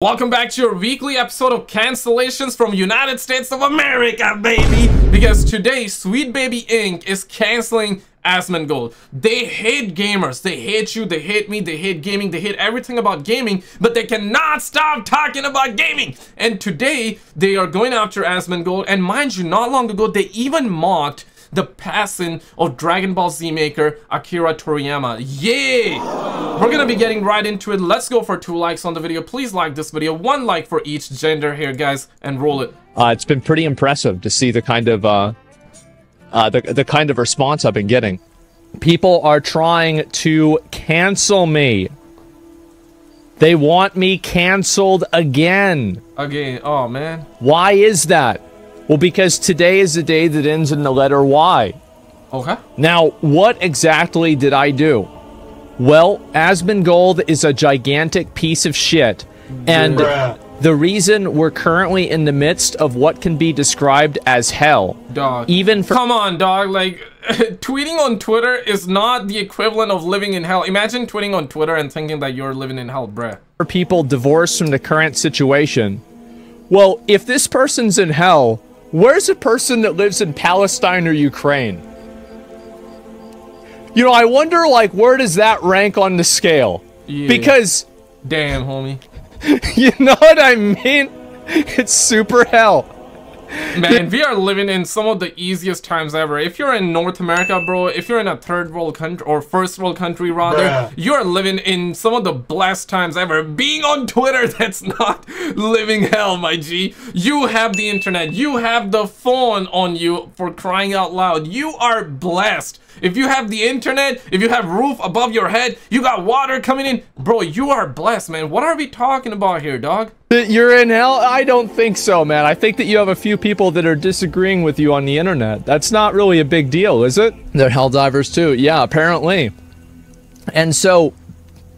Welcome back to your weekly episode of cancellations from United States of America, baby! Because today, Sweet Baby Inc. is canceling Asmongold. They hate gamers. They hate you. They hate me. They hate gaming. They hate everything about gaming, but they cannot stop talking about gaming. And today, they are going after Asmongold. And mind you, not long ago, they even mocked the passing of Dragon Ball Z maker Akira Toriyama. Yay! We're gonna be getting right into it. Let's go for two likes on the video. Please like this video. One like for each gender here, guys, and roll it. Uh, it's been pretty impressive to see the kind of uh, uh, the the kind of response I've been getting. People are trying to cancel me. They want me canceled again. Again, oh man. Why is that? Well, because today is the day that ends in the letter Y. Okay. Now, what exactly did I do? Well, Asmongold is a gigantic piece of shit. And the reason we're currently in the midst of what can be described as hell. Dog. Even for Come on, dog. Like, tweeting on Twitter is not the equivalent of living in hell. Imagine tweeting on Twitter and thinking that you're living in hell, bruh. For people divorced from the current situation. Well, if this person's in hell, Where's a person that lives in Palestine or Ukraine? You know, I wonder, like, where does that rank on the scale? Yeah. Because... Damn, homie. you know what I mean? It's super hell. Man, we are living in some of the easiest times ever. If you're in North America, bro, if you're in a third world country, or first world country rather, Bruh. you're living in some of the blessed times ever. Being on Twitter, that's not living hell, my G. You have the internet, you have the phone on you for crying out loud. You are blessed. If you have the internet, if you have roof above your head, you got water coming in, bro, you are blessed, man. What are we talking about here, dog? You're in hell? I don't think so, man. I think that you have a few people that are disagreeing with you on the internet. That's not really a big deal, is it? They're hell divers too. Yeah, apparently. And so,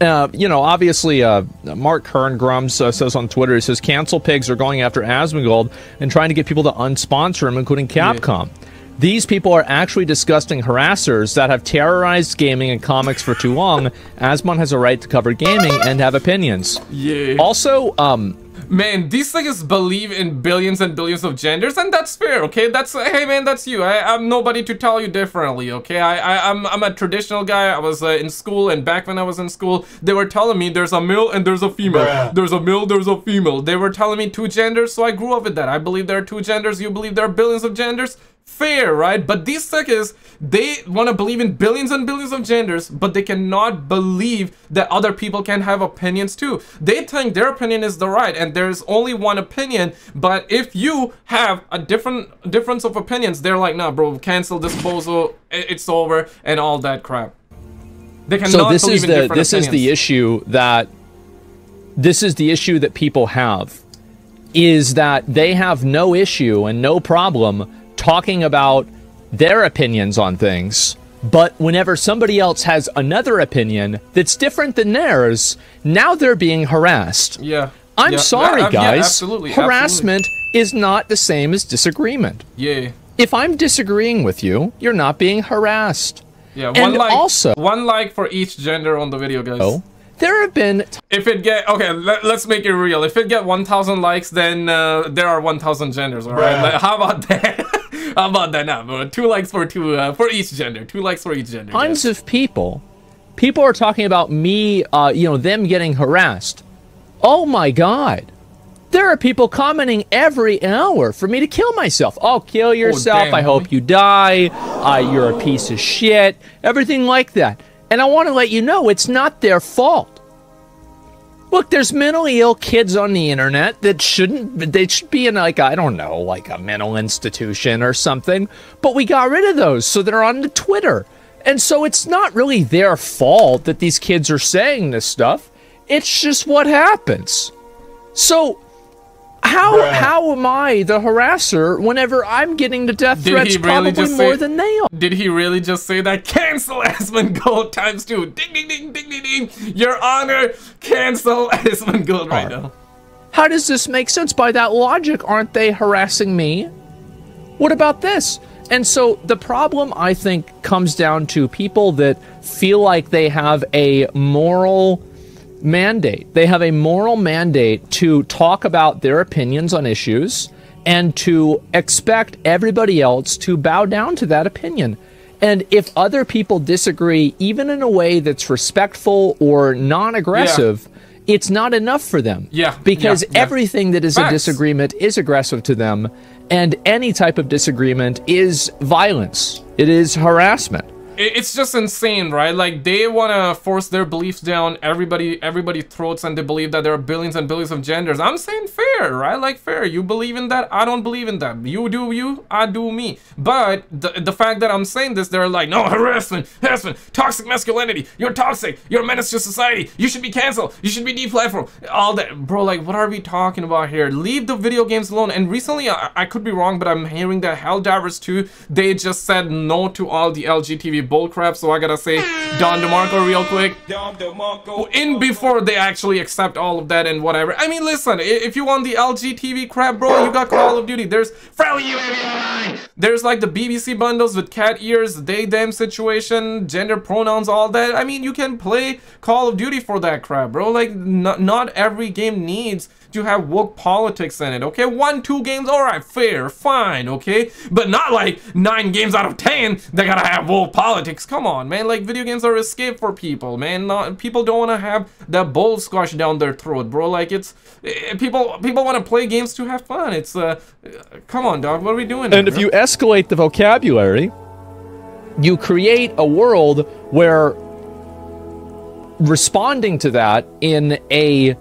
uh, you know, obviously, uh, Mark Kern Grummz uh, says on Twitter, he says, cancel pigs are going after Asmongold and trying to get people to unsponsor him, including Capcom. Yeah. These people are actually disgusting harassers that have terrorized gaming and comics for too long. Asmon has a right to cover gaming and have opinions. Yeah. Also, um, man, these things believe in billions and billions of genders, and that's fair, okay? That's, hey man, that's you. I, am nobody to tell you differently, okay? I, I, I'm, I'm a traditional guy. I was uh, in school, and back when I was in school, they were telling me there's a male and there's a female. Bruh. There's a male, there's a female. They were telling me two genders, so I grew up with that. I believe there are two genders. You believe there are billions of genders? Fair, right? But these suckers, they want to believe in billions and billions of genders, but they cannot believe that other people can have opinions too. They think their opinion is the right, and there's only one opinion. But if you have a different difference of opinions, they're like, nah, bro, cancel disposal, it's over, and all that crap. They cannot so this is the this opinions. is the issue that this is the issue that people have is that they have no issue and no problem talking about their opinions on things. But whenever somebody else has another opinion that's different than theirs, now they're being harassed. Yeah. I'm yeah. sorry, yeah, guys. Yeah, absolutely. Harassment absolutely. is not the same as disagreement. Yeah. If I'm disagreeing with you, you're not being harassed. Yeah, one and like, also one like for each gender on the video, guys. Oh, there have been. if it get okay, let, us make it real. If it get 1,000 likes, then uh, there are 1,000 genders. All right, like, how about that? How about that now? Two likes for two uh, for each gender. Two likes for each gender. Tons yes. of people. People are talking about me, uh, you know, them getting harassed. Oh my god. There are people commenting every hour for me to kill myself. Oh, kill yourself. Oh, damn, I hope you die. Uh, you're a piece of shit. Everything like that. And I want to let you know it's not their fault. Look, there's mentally ill kids on the internet that shouldn't, they should be in like, I don't know, like a mental institution or something. But we got rid of those, so they're on the Twitter. And so it's not really their fault that these kids are saying this stuff. It's just what happens. So how Bruh. how am I the harasser whenever I'm getting the death Did threats really probably more say, than they are? Did he really just say that? Cancel Asmongold times two. Ding Your Honor, cancel Asmongold right now. How does this make sense? By that logic, aren't they harassing me? What about this? And so the problem, I think, comes down to people that feel like they have a moral mandate. They have a moral mandate to talk about their opinions on issues and to expect everybody else to bow down to that opinion. And if other people disagree, even in a way that's respectful or non aggressive, yeah. it's not enough for them. Yeah. Because yeah, yeah. everything that is Facts. a disagreement is aggressive to them, and any type of disagreement is violence, it is harassment it's just insane, right? Like they want to force their beliefs down everybody everybody throats and they believe that there are billions and billions of genders. I'm saying fair, right? Like fair. You believe in that, I don't believe in that. You do you, I do me. But the the fact that I'm saying this, they're like, no harassment, harassment, toxic masculinity. You're toxic. You're a menace to society. You should be canceled. You should be deplatformed. All that, bro. Like, what are we talking about here? Leave the video games alone. And recently, I, I could be wrong, but I'm hearing that Helldivers 2, they just said no to all the LGTV bullcrap, so I gotta say Don DeMarco real quick. In before they actually accept all of that and whatever. I mean, listen, if you want the LGTV crap, bro, you got Call of Duty. There's There's like the BBC bundles with cat ears, they, them situation, gender pronouns, all that. I mean, you can play Call of Duty for that crap, bro. Like, not every game needs to have woke politics in it, okay? One, two games, alright, fair, fine, okay? But not like nine games out of ten, they gotta have woke politics. Come on, man. Like, video games are escape for people, man. Not, people don't wanna have that bull squash down their throat, bro. Like, it's, it, eh, people, people wanna play games to have fun. It's, uh, come on, dog, what are we doing And here, if bro? you escalate the vocabulary, you create a world where responding to that in a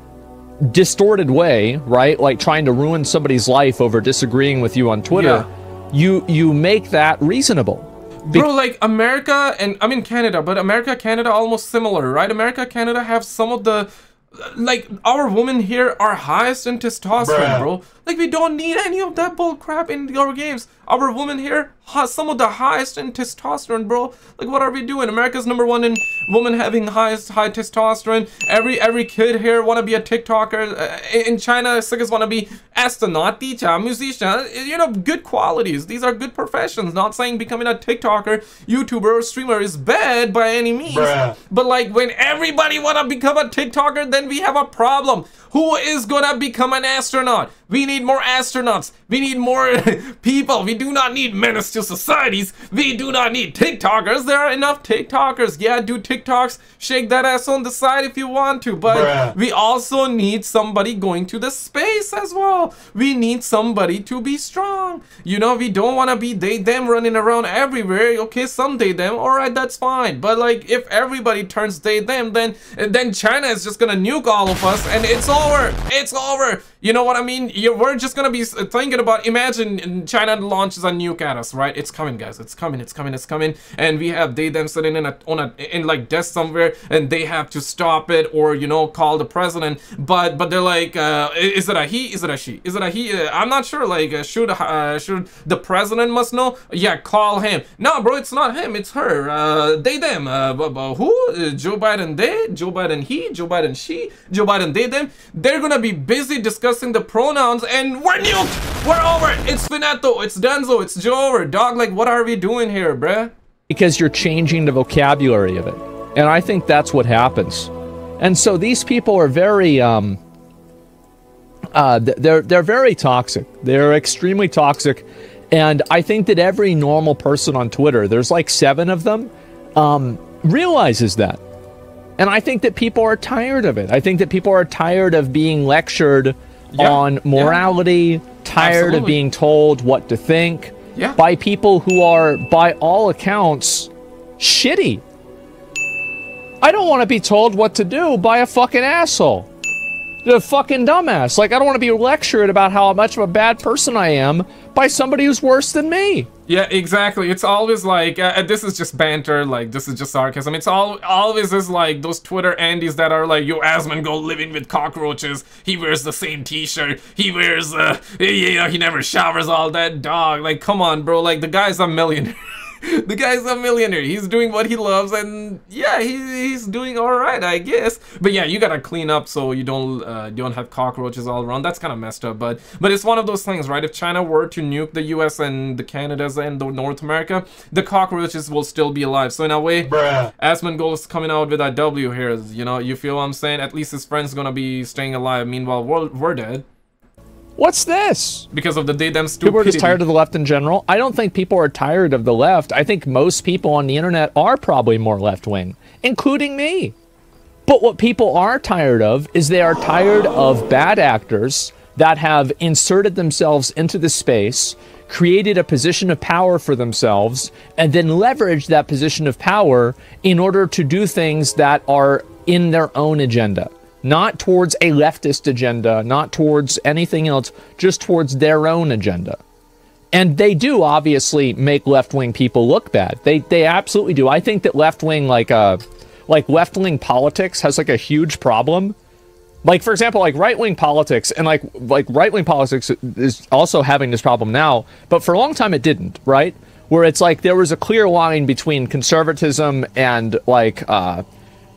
distorted way, right? Like trying to ruin somebody's life over disagreeing with you on Twitter, yeah. you you make that reasonable. Be Bro, like America and I'm in Canada, but America, Canada almost similar, right? America, Canada have some of the like our women here are highest in testosterone, Bruh. bro. Like we don't need any of that bull crap in our games. Our women here has some of the highest in testosterone, bro. Like what are we doing? America's number one in women having highest high testosterone. Every every kid here wanna be a TikToker. Uh, in China, singers wanna be astronaut, teacher, musician. Eh, you know, good qualities. These are good professions. Not saying becoming a TikToker, YouTuber, or streamer is bad by any means. Bruh. But like when everybody wanna become a TikToker, then we have a problem. Who is gonna become an astronaut? We need more astronauts. We need more people. We do not need menace to societies. We do not need TikTokers. There are enough TikTokers. Yeah, do TikToks. Shake that ass on the side if you want to. But Bruh. we also need somebody going to the space as well. We need somebody to be strong. You know, we don't want to be they, them running around everywhere. Okay, some them. All right, that's fine. But like, if everybody turns they, them, then, then China is just gonna nuke all of us and it's over. It's over. You know what I mean? You're, we're just gonna be thinking about, imagine China launches a nuke at us, right? It's coming, guys. It's coming, it's coming, it's coming. And we have they, them sitting in a, on a, in like desk somewhere and they have to stop it or, you know, call the president. But, but they're like, uh, is it a he? Is it a she? Is it a he? Uh, I'm not sure. Like, uh, should, uh, should the president must know? Yeah, call him. No, bro, it's not him. It's her. Uh, they, them. Uh, who? Uh, Joe Biden, they? Joe Biden, he? Joe Biden, she? Joe Biden, they, them? They're gonna be busy discussing the pronouns and we're nuked! We're over! It's finito, it's Denzo, it's Joe over. Dog, like, what are we doing here, bruh? Because you're changing the vocabulary of it. And I think that's what happens. And so these people are very, um, uh, they're, they're very toxic. They're extremely toxic. And I think that every normal person on Twitter, there's like seven of them, um, realizes that. And I think that people are tired of it. I think that people are tired of being lectured yeah. on morality, yeah. tired Absolutely. of being told what to think yeah. by people who are, by all accounts, shitty. I don't want to be told what to do by a fucking asshole. The fucking dumbass. Like, I don't want to be lectured about how much of a bad person I am by somebody who's worse than me. Yeah, exactly. It's always like, uh, uh, this is just banter, like, this is just sarcasm. It's all always is like those Twitter Andes that are like, yo, Asmongold living with cockroaches. He wears the same t-shirt. He wears, uh, you know, he never showers all that dog. Like, come on, bro. Like, the guy's a millionaire. the guy's a millionaire. He's doing what he loves, and yeah, he, he's doing all right, I guess. But yeah, you gotta clean up so you don't uh, don't have cockroaches all around. That's kind of messed up. But but it's one of those things, right? If China were to nuke the U.S. and the Canadas and the North America, the cockroaches will still be alive. So in a way, Bruh. Asmongold's coming out with that W here. You know, you feel what I'm saying? At least his friend's gonna be staying alive. Meanwhile, we're, we're dead What's this? because of the day them stupidity. People are just tired of the left in general. I don't think people are tired of the left. I think most people on the internet are probably more left wing, including me. But what people are tired of is they are tired of bad actors that have inserted themselves into the space, created a position of power for themselves, and then leveraged that position of power in order to do things that are in their own agenda. Not towards a leftist agenda, not towards anything else, just towards their own agenda. And they do obviously make left wing people look bad. They they absolutely do. I think that left wing like uh like left wing politics has like a huge problem. Like for example, like right wing politics and like like right wing politics is also having this problem now, but for a long time it didn't, right? Where it's like there was a clear line between conservatism and like uh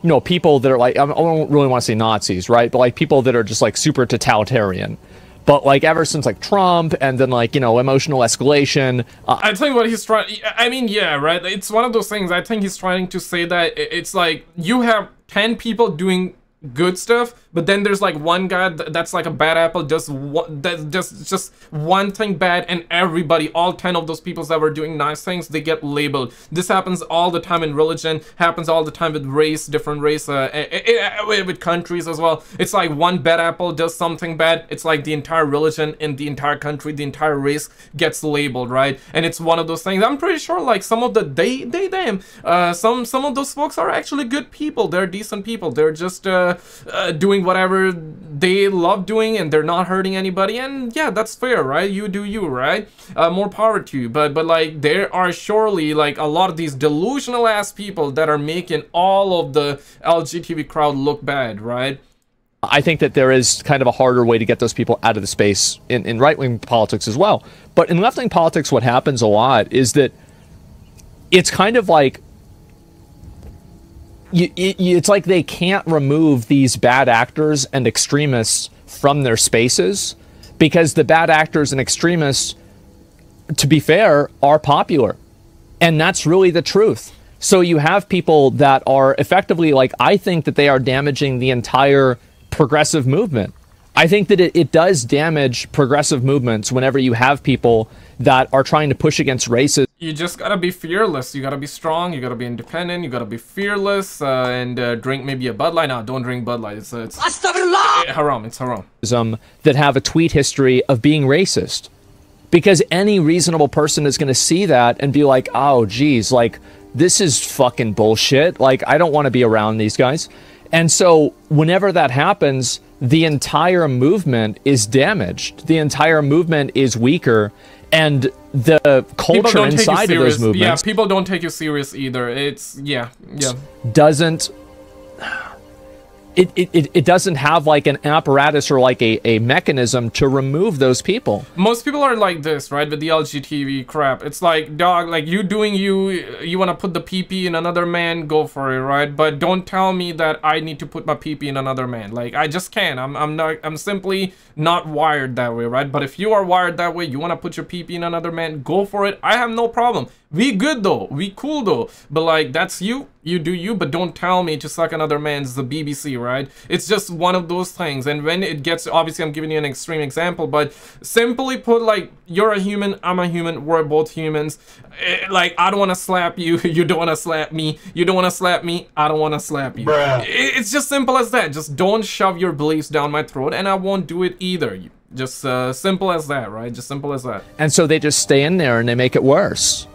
you know people that are like I don't really want to say Nazis, right? But like people that are just like super totalitarian. But like ever since like Trump and then like you know emotional escalation, uh, I you what he's trying. I mean, yeah, right. It's one of those things. I think he's trying to say that it's like you have ten people doing good stuff, but then there's like one guy that's like a bad apple, just one, that just just one thing bad, and everybody, all ten of those people that were doing nice things, they get labeled. This happens all the time in religion. Happens all the time with race, different race, uh, i- i- i- with countries as well. It's like one bad apple does something bad. It's like the entire religion in the entire country, the entire race gets labeled, right? And it's one of those things. I'm pretty sure like some of the they they them, uh, some some of those folks are actually good people. They're decent people. They're just uh, uh, whatever they love doing, and they're not hurting anybody. And yeah, that's fair, right? You do you, right? Uh, more power to you. But but like there are surely like a lot of these delusional ass people that are making all of the LGTB crowd look bad, right? I think that there is kind of a harder way to get those people out of the space in, in right wing politics as well. But in left wing politics, what happens a lot is that it's kind of like you, it, it's like they can't remove these bad actors and extremists from their spaces because the bad actors and extremists, to be fair, are popular. And that's really the truth. So you have people that are effectively like, I think that they are damaging the entire progressive movement. I think that it, it does damage progressive movements whenever you have people that are trying to push against racism you just gotta be fearless. You gotta be strong. You gotta be independent. You gotta be fearless uh, and uh, drink maybe a Bud Light. No, don't drink Bud Light. It's uh, it's haram. It's haram. that have a tweet history of being racist. Because any reasonable person is going to see that and be like, oh, geez, like, this is fucking bullshit. Like, I don't want to be around these guys. And so, whenever that happens, the entire movement is damaged. The entire movement is weaker. And the culture don't take you inside of those movements Yeah, people don't take you serious either. It's yeah, yeah. doesn't it, it, it- doesn't have like an apparatus or like a, a mechanism to remove those people. Most people are like this, right? With the LGTV crap. It's like, dog, like you doing you, you want to put the PP in another man, go for it, right? But don't tell me that I need to put my PP in another man. Like, I just can't. I'm, I'm not, I'm simply not wired that way, right? But if you are wired that way, you want to put your PP in another man, go for it. I have no problem. We good though. We cool though. But like, that's you. You do you, but don't tell me to suck another man's the BBC, right? It's just one of those things. And when it gets, obviously, I'm giving you an extreme example, but simply put, like, you're a human, I'm a human, we're both humans. Eh, Like, I don't want to slap you, you don't want to slap me, you don't want to slap me, I don't want to slap you. Bruh. I- It's just simple as that. Just don't shove your beliefs down my throat, and I won't do it either. Just uh, simple as that, right? Just simple as that. And so they just stay in there and they make it worse.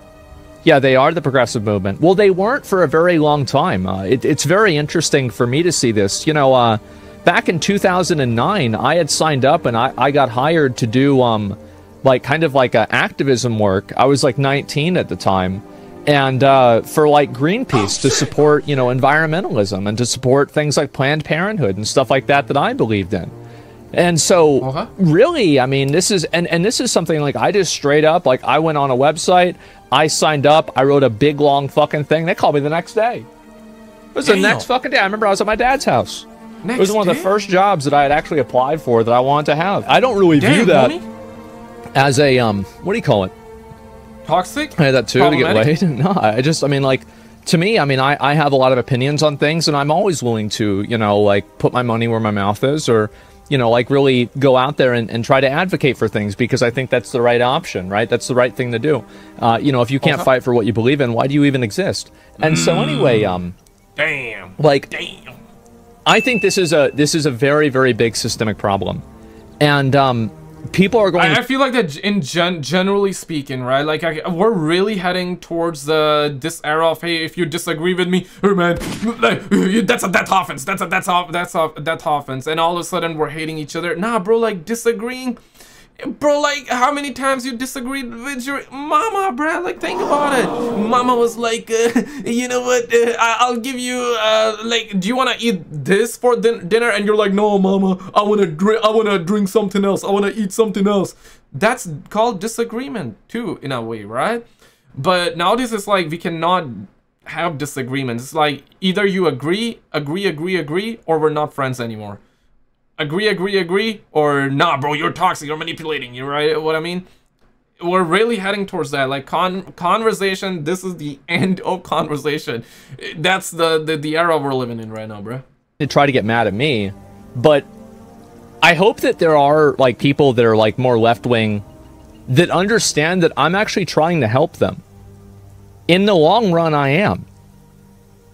Yeah, they are the progressive movement. Well, they weren't for a very long time. Uh, it, it's very interesting for me to see this. You know, uh, back in 2009, I had signed up and I, I got hired to do um, like kind of like activism work. I was like 19 at the time. And uh, for like Greenpeace to support, you know, environmentalism and to support things like Planned Parenthood and stuff like that that I believed in. And so Okay. really, I mean, this is and and this is something like I just straight up like I went on a website, I signed up. I wrote a big long fucking thing. They called me the next day. It was the next fucking day. I remember I was at my dad's house. Next it was one of the first jobs that I had actually applied for that I wanted to have. I don't really view that homie. as a um. What do you call it? Toxic? I had that too to get laid. No, I just, I mean, like, to me, I mean, I, I have a lot of opinions on things, and I'm always willing to, you know, like, put my money where my mouth is, or, you know, like, really go out there and, and try to advocate for things because I think that's the right option, right? That's the right thing to do. Uh, you know, if you can't Okay. fight for what you believe in, why do you even exist? And so, anyway, um, Damn. like, Damn. I think this is a this is a very very big systemic problem, and um, people are going. I, I feel like that in gen- generally speaking, right? Like I, we're really heading towards the this era of hey, if you disagree with me, man, like, that's a death offense. That's a that's off that's a death offense, and all of a sudden we're hating each other. Nah, bro, like disagreeing. Bro, like, how many times you disagreed with your mama, bro? Like, think about it. Mama was like, uh, you know what? Uh, I'll give you, uh, like, do you want to eat this for din- dinner? And you're like, no, mama, I want to drink. I want to drink something else. I want to eat something else. That's called disagreement too, in a way, right? But nowadays it's like we cannot have disagreements. It's like either you agree, agree, agree, agree, or we're not friends anymore agree, agree, agree, or nah, bro, you're toxic, you're manipulating, you right? What I mean? We're really heading towards that. Like con conversation, this is the end of conversation. That's the, the the era we're living in right now, bro. to try to get mad at me, but I hope that there are like people that are like more left wing that understand that I'm actually trying to help them. In the long run, I am.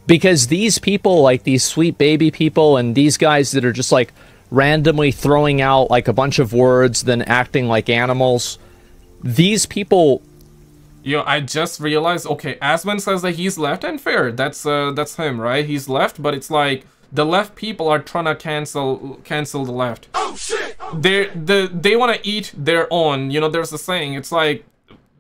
Because these people, like these sweet baby people, and these guys that are just like randomly throwing out like a bunch of words, then acting like animals, these people Yo, I just realized. Okay, Asmon says that he's left, and fair. That's uh, that's him, right? He's left, but it's like the left people are trying to cancel cancel the left. Oh shit! They the they want to eat their own. You know, there's a saying. It's like.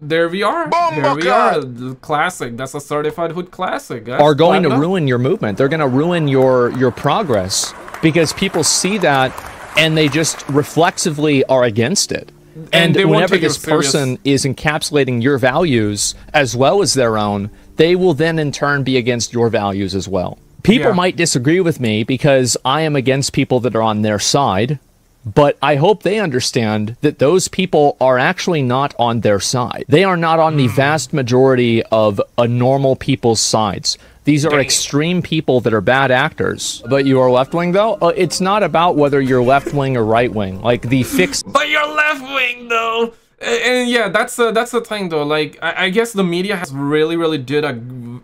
There we are. There we are. The classic. That's a certified hood classic. guys. are going to Platinum. ruin your movement. They're going to ruin your your progress because people see that and they just reflexively are against it. And, won't whenever this person is encapsulating your values as well as their own, they will then in turn be against your values as well. People Yeah. might disagree with me because I am against people that are on their side, but I hope they understand that those people are actually not on their side. They are not on Hmm. the vast majority of a normal people's sides. These are Damn. extreme people that are bad actors. But you are left wing, though? Uh, it's not about whether you're left wing or right wing. Like the fix. But you're left wing though. And, and yeah, that's uh, that's the thing though. Like I, I guess the media has really really did a g-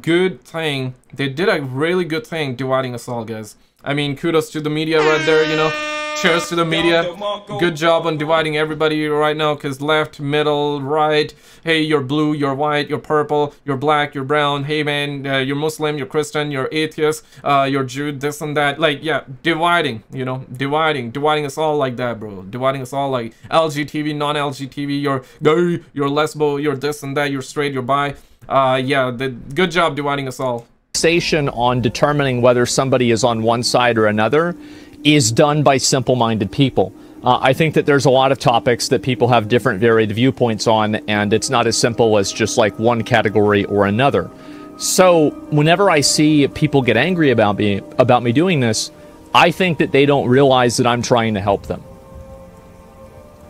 good thing. They did a really good thing dividing us all, guys. I mean, kudos to the media right there. You know, cheers to the media. Good job on dividing everybody right now. Cause left, middle, right. Hey, you're blue, you're white, you're purple, you're black, you're brown. Hey man, uh, you're Muslim, you're Christian, you're atheist, uh, you're Jew, this and that. Like yeah, dividing. You know, dividing, dividing us all like that, bro. Dividing us all like LGTV, non-LGTV. You're gay, you're lesbo, you're this and that. You're straight, you're bi. Uh, yeah, the, good job dividing us all. Fixation on determining whether somebody is on one side or another is done by simple minded people. Uh, I think that there's a lot of topics that people have different varied viewpoints on, and it's not as simple as just like one category or another. So whenever I see people get angry about me about me doing this, I think that they don't realize that I'm trying to help them.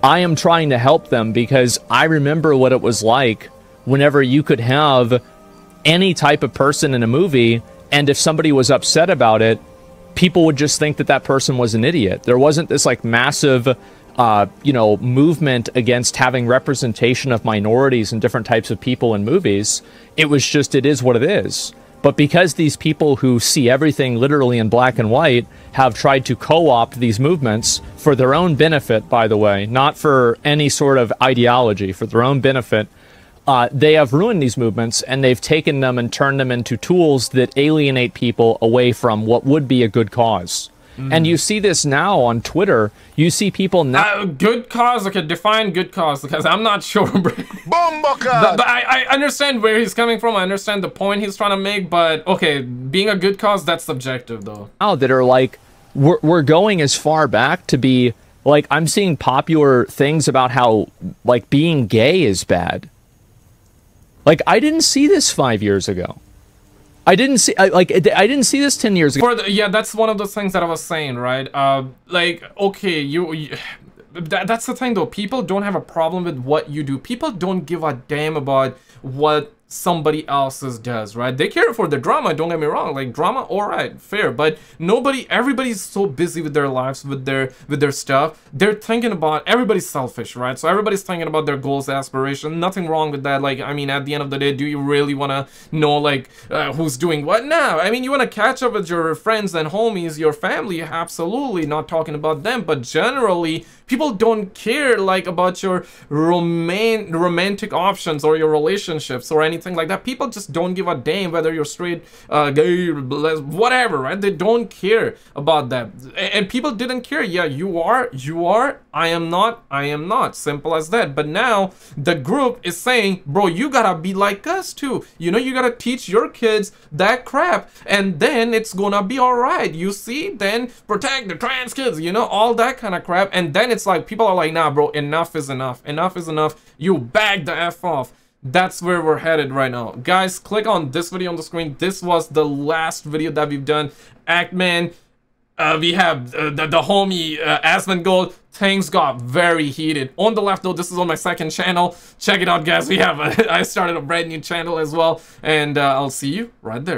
I am trying to help them because I remember what it was like whenever you could have any type of person in a movie, and if somebody was upset about it, people would just think that that person was an idiot. There wasn't this like massive, uh, you know, movement against having representation of minorities and different types of people in movies. It was just, it is what it is. But because these people who see everything literally in black and white have tried to co opt these movements for their own benefit, by the way, not for any sort of ideology, for their own benefit, uh, they have ruined these movements and they've taken them and turned them into tools that alienate people away from what would be a good cause. And you see this now on Twitter. You see people now. Uh, good cause. Okay, define good cause because I'm not sure. bro. But, but I, I understand where he's coming from. I understand the point he's trying to make. But okay, being a good cause, that's subjective though. now that are like we're, we're going as far back to be like i'm seeing popular things about how like being gay is bad Like I didn't see this five years ago. I didn't see I, like I didn't see this ten years ago. The, yeah, that's one of those things that I was saying, right? Uh, like okay, you, you that, that's the thing though. People don't have a problem with what you do. People don't give a damn about what somebody else's does, right? They care for the drama, don't get me wrong. Like drama, alright, fair. But nobody everybody's so busy with their lives, with their with their stuff. They're thinking about everybody's selfish, right? So everybody's thinking about their goals, aspiration. Nothing wrong with that. Like, I mean, at the end of the day, do you really wanna know like uh, who's doing what? now? I mean you wanna catch up with your friends and homies, your family, absolutely not talking about them, but generally people don't care like about your roman romantic options or your relationships or anything like that. People just don't give a damn whether you're straight, uh, gay, whatever, right? They don't care about that. And people didn't care. Yeah, you are, you are, I am not, I am not. Simple as that. But now the group is saying, bro, you gotta be like us too. You know, you gotta teach your kids that crap and then it's gonna be alright. You see? Then protect the trans kids, you know, all that kind of crap. And then it's like, people are like, nah, bro, enough is enough. Enough is enough. You bag the F off that's where we're headed right now. Guys, click on this video on the screen. This was the last video that we've done. Actman, uh, we have uh, the, the homie uh, Asmongold. Things got very heated. On the left though, this is on my second channel. Check it out, guys. We have a, I started a brand new channel as well. And uh, I'll see you right there.